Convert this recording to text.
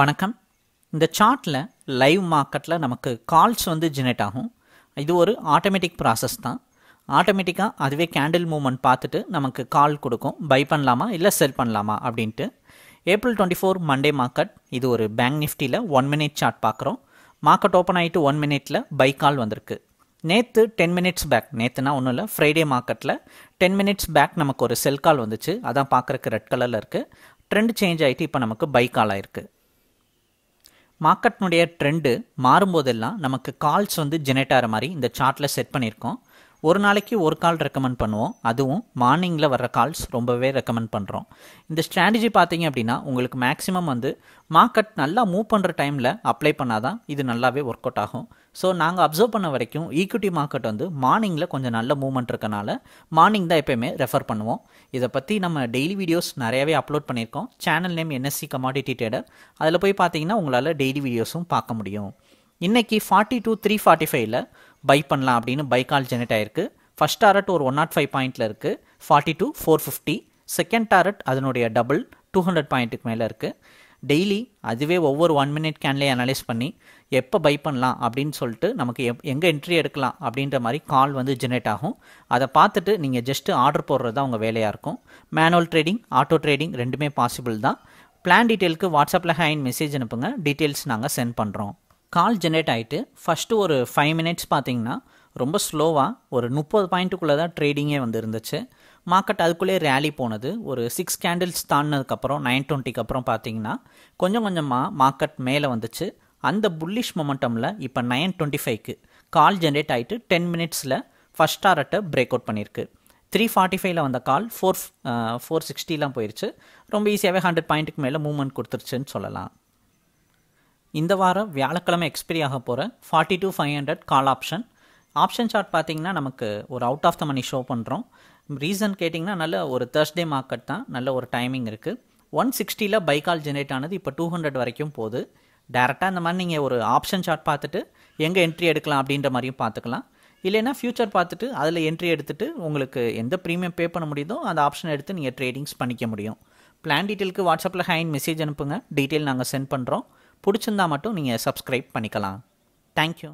வணக்கம். இந்த சார்ட்டில் லைவ் மார்க்கெட்டில் நமக்கு கால்ஸ் வந்து ஜெனரேட் ஆகும். இது ஒரு ஆட்டோமேட்டிக் ப்ராசஸ் தான். ஆட்டோமேட்டிக்காக அதுவே கேண்டில் மூவ்மெண்ட் பார்த்துட்டு நமக்கு கால் கொடுக்கும். பை பண்ணலாமா இல்லை செல் பண்ணலாமா அப்படின்ட்டு. April twenty four Monday market இது ஒரு பேங்க் நிஃப்டியில் ஒன் மினிட் சார்ட் பார்க்குறோம். மார்க்கெட் ஓப்பன் ஆகிட்டு ஒன் மினிட்டில் பை கால் வந்திருக்கு. நேற்று டென் மினிட்ஸ் பேக் நேற்றுனா ஒன்றும் இல்லை ஃப்ரைடே மார்க்கெட்டில் டென் மினிட்ஸ் பேக் நமக்கு ஒரு செல் கால் வந்துச்சு. அதான் பார்க்குறக்கு ரெட் கலரில் இருக்குது ட்ரெண்ட் சேஞ்ச் ஆகிட்டு இப்போ நமக்கு பை கால் ஆயிருக்கு. மார்க்கெட்னுடைய ட்ரெண்டு மாறும்போதெல்லாம் நமக்கு கால்ஸ் வந்து ஜெனரேட் ஆகிற மாதிரி இந்த சார்ட்டில் செட் பண்ணியிருக்கோம். ஒரு நாளைக்கு ஒரு கால் ரெக்கமெண்ட் பண்ணுவோம். அதுவும் மார்னிங்கில் வர்ற கால்ஸ் ரொம்பவே ரெக்கமெண்ட் பண்ணுறோம் இந்த ஸ்ட்ராட்டஜி பார்த்தீங்க அப்படின்னா உங்களுக்கு மேக்ஸிமம் வந்து மார்க்கெட் நல்லா மூவ் பண்ணுற டைமில் அப்ளை பண்ணாதான் இது நல்லாவே ஒர்க் அவுட் ஆகும். ஸோ நாங்கள் அப்சர்வ் பண்ண வரைக்கும் ஈக்விட்டி மார்க்கெட் வந்து மார்னிங்கில் கொஞ்சம் நல்ல மூவ்மெண்ட் இருக்கனால மார்னிங் தான் எப்போயுமே ரெஃபர் பண்ணுவோம். இதை பற்றி நம்ம டெய்லி வீடியோஸ் நிறையாவே அப்லோட் பண்ணியிருக்கோம். Channel name NSC commodity trader அதில் போய் பார்த்தீங்கன்னா உங்களால் டெய்லி வீடியோஸும் பார்க்க முடியும். இன்றைக்கி ஃபார்ட்டி டூ த்ரீ ஃபார்ட்டி ஃபைவ்ல பை பண்ணலாம் அப்படின்னு பை கால் ஜெனரேட் ஆயிருக்கு. ஃபஸ்ட் டாரட் ஒரு ஒன் நாட் ஃபைவ் பாயிண்ட்டில் இருக்குது forty two four fifty second target அதனுடைய டபுள் டூ ஹண்ட்ரட் பாயிண்ட்டுக்கு மேலே இருக்குது டெய்லி அதுவே ஒவ்வொரு ஒன் மினிட் கேன்லேயே அனலைஸ் பண்ணி எப்போ பை பண்ணலாம் அப்படின்னு சொல்லிட்டு நமக்கு எப் எங்கே என்ட்ரி எடுக்கலாம் அப்படின்ற மாதிரி கால் வந்து ஜெனரேட் ஆகும். அதை பார்த்துட்டு நீங்கள் ஜஸ்ட்டு ஆர்டர் போடுறது தான் உங்கள் வேலையாக இருக்கும். மேனுவல் ட்ரேடிங் ஆட்டோ ட்ரேடிங் ரெண்டுமே பாசிபிள் தான். பிளான் டீட்டெயிலுக்கு வாட்ஸ்அப்பில் ஹேண்ட் மெசேஜ் அனுப்புங்க. டீட்டெயில்ஸ் நாங்கள் சென்ட் பண்ணுறோம் கால் ஜென்ரேட் ஆகிட்டு ஃபஸ்ட்டு ஒரு ஃபைவ் மினிட்ஸ் பார்த்தீங்கன்னா ரொம்ப ஸ்லோவாக ஒரு முப்பது பாயிண்ட்டுக்குள்ளே தான் ட்ரேடிங்கே வந்து இருந்துச்சு மார்க்கெட் அதுக்குள்ளே ரேலி போனது. ஒரு சிக்ஸ் கேண்டில்ஸ் தாண்டினதுக்கப்புறம் நைன் டுவெண்ட்டிக்கு அப்புறம் பார்த்தீங்கன்னா கொஞ்சம் கொஞ்சமாக மார்க்கெட் மேலே வந்துச்சு. அந்த புல்லிஷ் மொமெண்டமில் இப்போ நைன் டுவெண்ட்டி ஃபைவ்க்கு கால் ஜென்ரேட் ஆகிட்டு டென் மினிட்ஸில் ஃபஸ்ட் டாரட்டை பிரேக் அவுட் பண்ணியிருக்கு. த்ரீ ஃபார்ட்டி ஃபைவ்ல வந்த கால் ஃபோர் ஃபோர் சிக்ஸ்டிலாம் போயிடுச்சு ரொம்ப ஈஸியாகவே ஹண்ட்ரட் பாயிண்ட்டுக்கு மேலே மூவ்மெண்ட் கொடுத்துருச்சுன்னு சொல்லலாம். இந்த வாரம் வியாழக்கிழமை எக்ஸ்பிரி ஆக போகிற forty two five hundred call option option chart பார்த்தீங்கன்னா நமக்கு ஒரு out of the money show பண்ணுறோம் ரீசன் கேட்டிங்கன்னா நல்ல ஒரு தேர்ஸ்டே மார்க்கெட் தான். நல்ல ஒரு டைமிங் இருக்குது ஒன் சிக்ஸ்டியில் பை கால் ஜென்ரேட் ஆனது இப்போ டூ ஹண்ட்ரட் வரைக்கும் போகுது. டேரெக்டாக இந்த மாதிரி நீங்கள் ஒரு ஆப்ஷன் சார்ட் பார்த்துட்டு எங்கே என்ட்ரி எடுக்கலாம் அப்படின்ற மாதிரியும் பார்த்துக்கலாம். இல்லைன்னா ஃப்யூச்சர் பார்த்துட்டு அதில் என்ட்ரி எடுத்துகிட்டு உங்களுக்கு எந்த ப்ரீமியம் பே பண்ண முடியுதோ அந்த ஆப்ஷன் எடுத்து நீங்கள் ட்ரேடிங்ஸ் பண்ணிக்க முடியும். பிளான் டீட்டெயிலுக்கு வாட்ஸ்அப்பில் ஹேண்ட் மெசேஜ் அனுப்புங்க. டீட்டெயில் நாங்கள் சென்ட் பண்ணுறோம் பிடிச்சிருந்தா மட்டும் நீங்கள் சப்ஸ்கிரைப் பண்ணிக்கலாம். தேங்க்யூ